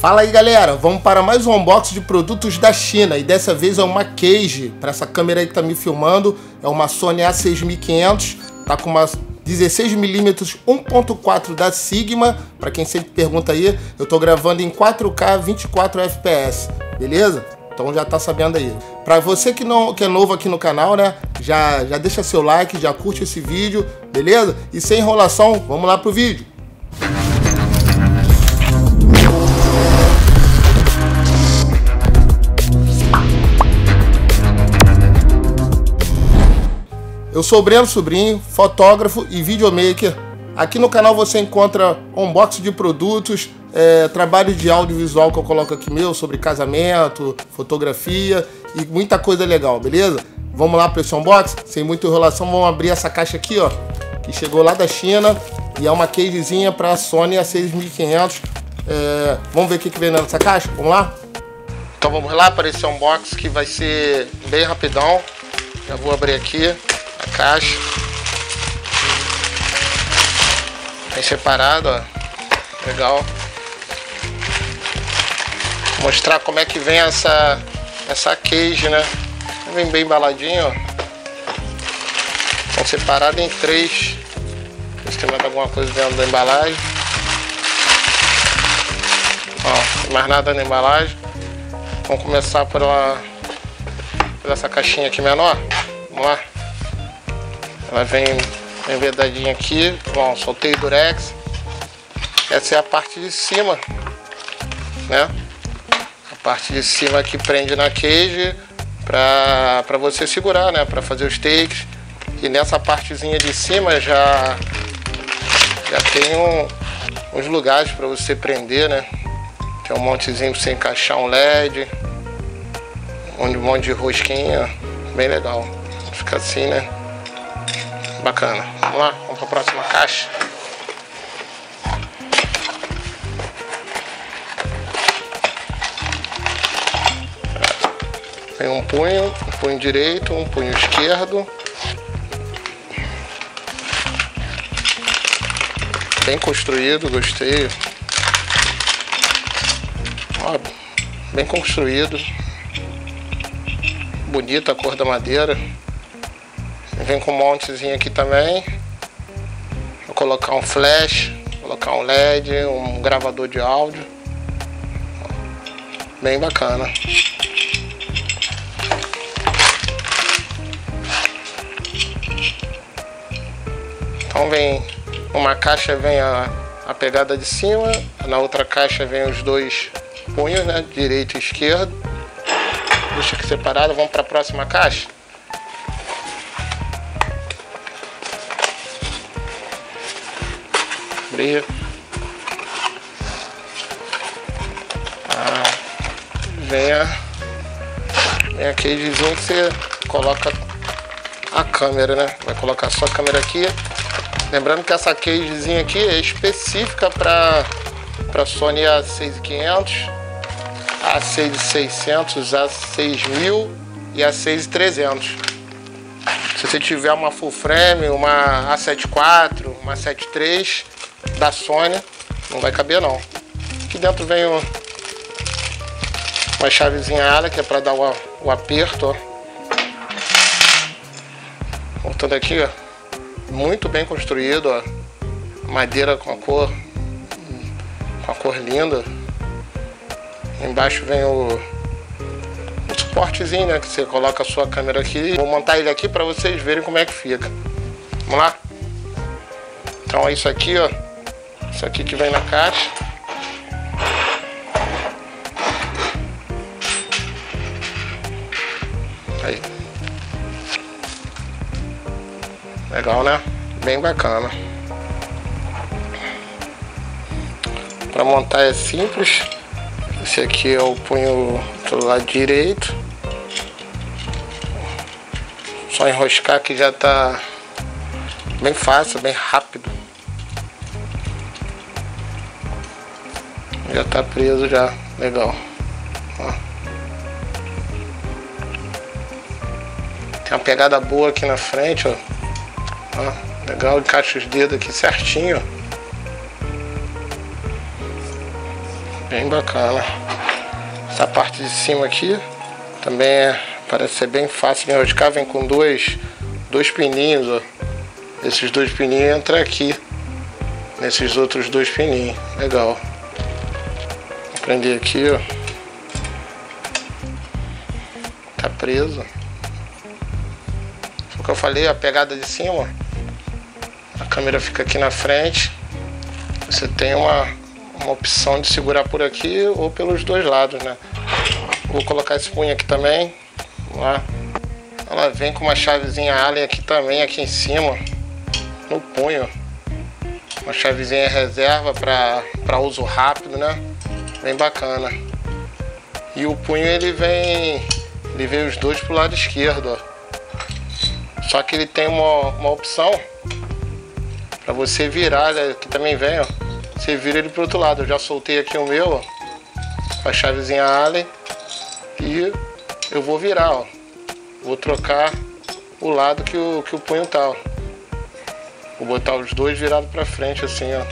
Fala aí galera, vamos para mais um unboxing de produtos da China e dessa vez é uma cage para essa câmera aí que tá me filmando, é uma Sony A6500, tá com uma 16mm 1.4 da Sigma, para quem sempre pergunta aí, eu tô gravando em 4K 24 FPS, beleza? Então já tá sabendo aí. Para você que não que é novo aqui no canal, né, já já deixa seu like, já curte esse vídeo, beleza? E sem enrolação, vamos lá pro vídeo. Eu sou Breno Sobrinho, fotógrafo e videomaker. Aqui no canal você encontra unboxing de produtos, é, trabalho de audiovisual que eu coloco aqui meu sobre casamento, fotografia e muita coisa legal, beleza? Vamos lá para esse unboxing? Sem muita enrolação, vamos abrir essa caixa aqui, ó, que chegou lá da China e é uma casezinha para a Sony A6500. É, vamos ver o que, que vem nessa caixa? Vamos lá? Então vamos lá para esse unboxing que vai ser bem rapidão. Já vou abrir aqui a caixa. Bem separado, ó. Legal. Vou mostrar como é que vem essa essa cage, né? Vem bem embaladinho, ó. São separados em três. Se tem mais alguma coisa dentro da embalagem. Ó, mais nada na embalagem. Vamos começar pela, por essa caixinha aqui menor. Vamos lá. Ela vem envedadinha aqui. Bom, soltei o durex. Essa é a parte de cima, né? A parte de cima que prende na cage para você segurar, né? Para fazer os takes. E nessa partezinha de cima já já tem um, uns lugares para você prender, né? Tem um montezinho para você encaixar um LED, um monte de rosquinha, bem legal. Fica assim, né? Bacana. Vamos lá, vamos para a próxima caixa. Tem um punho, um punho direito, um punho esquerdo. Bem construído, gostei. Ó, bem construído. Bonita a cor da madeira. Vem com um montezinho aqui também. Vou colocar um flash, colocar um LED, um gravador de áudio. Bem bacana. Então vem uma caixa vem a, a pegada de cima, na outra caixa vem os dois punhos, né? Direito e esquerdo. Deixa aqui separado, vamos para a próxima caixa. Abrir. Ah, vem a, vem aqui dizer que você coloca a câmera, né? Vai colocar a sua câmera aqui. Lembrando que essa cagezinha aqui é específica para para Sony A6500, A6600, A6000 e A6300. Se você tiver uma full frame, uma A74, uma A73, da Sony, não vai caber não. Aqui dentro vem o, uma chavezinha ala que é para dar o, o aperto, ó. Voltando aqui, ó. Muito bem construído, ó. Madeira com a cor com a cor linda. Embaixo vem o, o suportezinho, né, que você coloca a sua câmera aqui. Vou montar ele aqui para vocês verem como é que fica. Vamos lá? Então é isso aqui, ó. Isso aqui que vem na caixa. Aí. Legal, né? Bem bacana. Para montar é simples. Esse aqui é o punho do lado direito. Só enroscar que já tá bem fácil, bem rápido. Já tá preso já. Legal. Ó. Tem uma pegada boa aqui na frente, ó. ó legal, encaixa os dedos aqui certinho. Bem bacana. Essa parte de cima aqui também é, parece ser bem fácil de enroscar. Vem com dois, dois pininhos, ó. Esses dois pininhos entram aqui. Nesses outros dois pininhos. Legal. Prender aqui, ó. Tá preso. Foi o que eu falei, a pegada de cima. A câmera fica aqui na frente. Você tem uma, uma opção de segurar por aqui ou pelos dois lados, né? Vou colocar esse punho aqui também. Lá. Ela vem com uma chavezinha Allen aqui também, aqui em cima. No punho. Uma chavezinha reserva para uso rápido, né? Bem bacana. E o punho ele vem. Ele vem os dois pro lado esquerdo, ó. Só que ele tem uma, uma opção para você virar, né, que também vem, ó. Você vira ele pro outro lado. Eu já soltei aqui o meu, ó. Com a chavezinha Allen. E eu vou virar, ó. Vou trocar o lado que o, que o punho tá, ó. Vou botar os dois virados para frente assim, ó.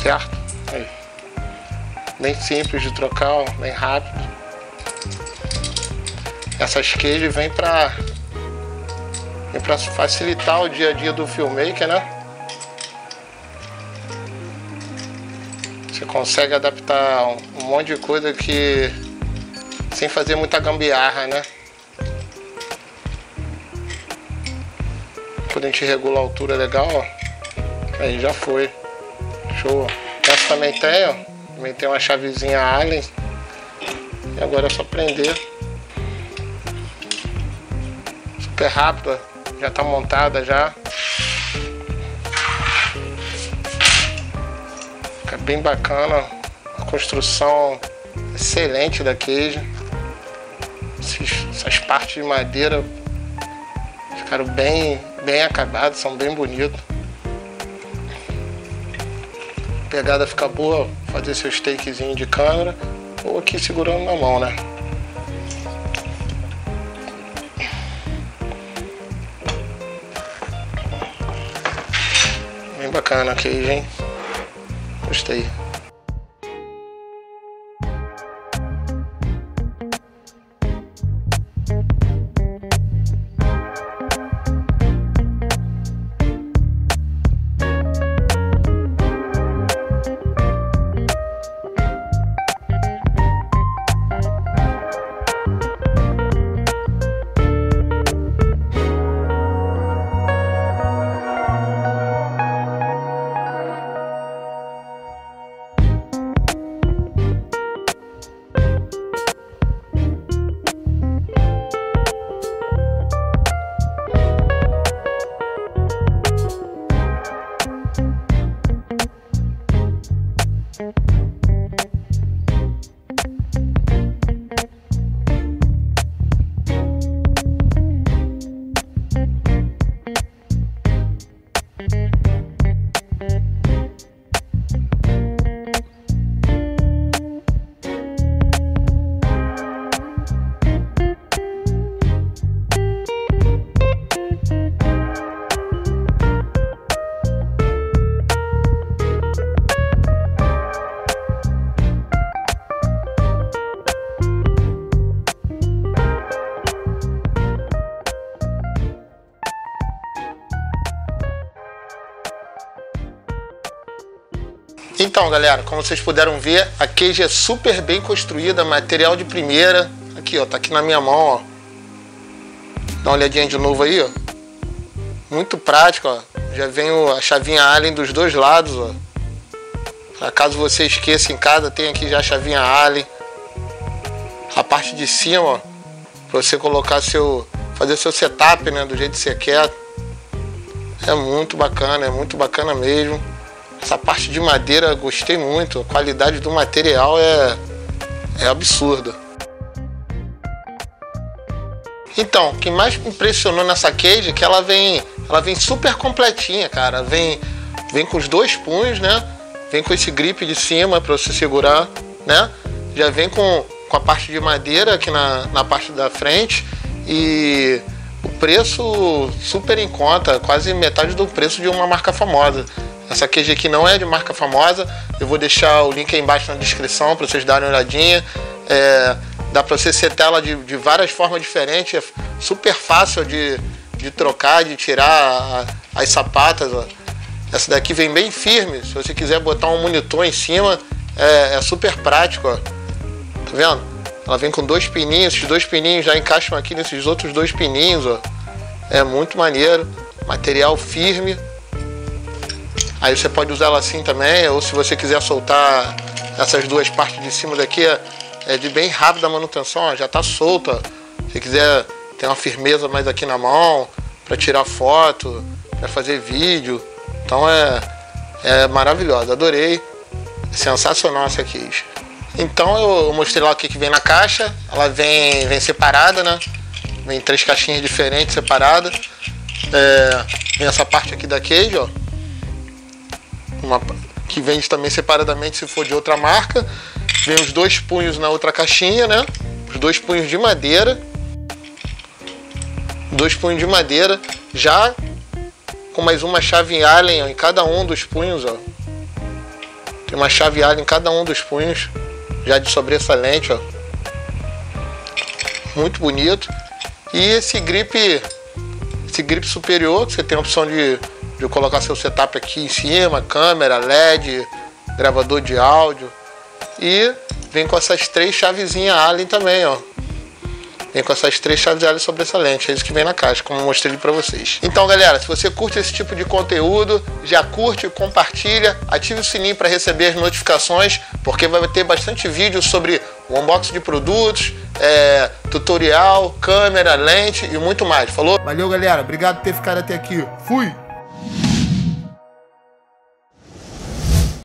Certo? Aí. Bem simples de trocar, ó. Bem rápido. Essas queijas vêm para vem para facilitar o dia a dia do filmmaker, né? Você consegue adaptar um monte de coisa que sem fazer muita gambiarra, né? Quando a gente regula a altura legal, ó. Aí já foi. Show. Essa também tem, ó. Também tem uma chavezinha Allen. E agora é só prender super rápida, já está montada já. Fica bem bacana, a construção excelente da queijo. Essas partes de madeira ficaram bem, bem acabadas, são bem bonitos. Pegada fica boa, fazer seu steakzinho de câmera ou aqui segurando na mão, né? bacana aqui, hein? Gostei. Então, galera, como vocês puderam ver, a queijo é super bem construída, material de primeira. Aqui, ó, tá aqui na minha mão, ó. Dá uma olhadinha de novo aí, ó. Muito prático, ó. Já vem a chavinha Allen dos dois lados, ó. Pra caso você esqueça em casa, tem aqui já a chavinha Allen. A parte de cima, ó, pra você colocar seu... fazer seu setup, né, do jeito que você quer. É muito bacana, é muito bacana mesmo. Essa parte de madeira gostei muito, a qualidade do material é, é absurda. Então, o que mais impressionou nessa cage é que ela vem, ela vem super completinha, cara. Vem, vem com os dois punhos, né? Vem com esse grip de cima para você segurar, né? Já vem com, com a parte de madeira aqui na, na parte da frente e o preço super em conta, quase metade do preço de uma marca famosa. Essa queijo aqui não é de marca famosa. Eu vou deixar o link aí embaixo na descrição para vocês darem uma olhadinha. É, dá para você setar ela de, de, várias formas diferentes. É super fácil de, de trocar, de tirar as sapatas. Ó. Essa daqui vem bem firme. Se você quiser botar um monitor em cima, é, é super prático. Ó. Tá vendo? Ela vem com dois pininhos. Esses dois pininhos já encaixam aqui nesses outros dois pininhos. Ó. É muito maneiro. Material firme. Aí você pode usar ela assim também, ou se você quiser soltar essas duas partes de cima daqui, é de bem rápida manutenção, ó, já está solta. Se quiser ter uma firmeza mais aqui na mão, para tirar foto, para fazer vídeo. Então é, é maravilhosa, adorei. Sensacional essa queijo. Então eu mostrei lá o que, que vem na caixa. Ela vem, vem separada, né? Vem três caixinhas diferentes separadas. É, vem essa parte aqui da queijo, ó uma, que vende também separadamente se for de outra marca. Vem os dois punhos na outra caixinha, né? Os dois punhos de madeira. Dois punhos de madeira, já com mais uma chave Allen ó, em cada um dos punhos, ó. Tem uma chave Allen em cada um dos punhos, já de sobressalente, ó. Muito bonito. E esse grip, esse grip superior, que você tem a opção de de colocar seu setup aqui em cima, câmera, LED, gravador de áudio. E vem com essas três chavezinhas Allen também, ó. Vem com essas três chaves Allen sobressalentes, é isso que vem na caixa, como eu mostrei para vocês. Então, galera, se você curte esse tipo de conteúdo, já curte, compartilha, ative o sininho para receber as notificações, porque vai ter bastante vídeo sobre o unboxing de produtos, é, tutorial, câmera, lente e muito mais. Falou? Valeu, galera. Obrigado por ter ficado até aqui. Fui!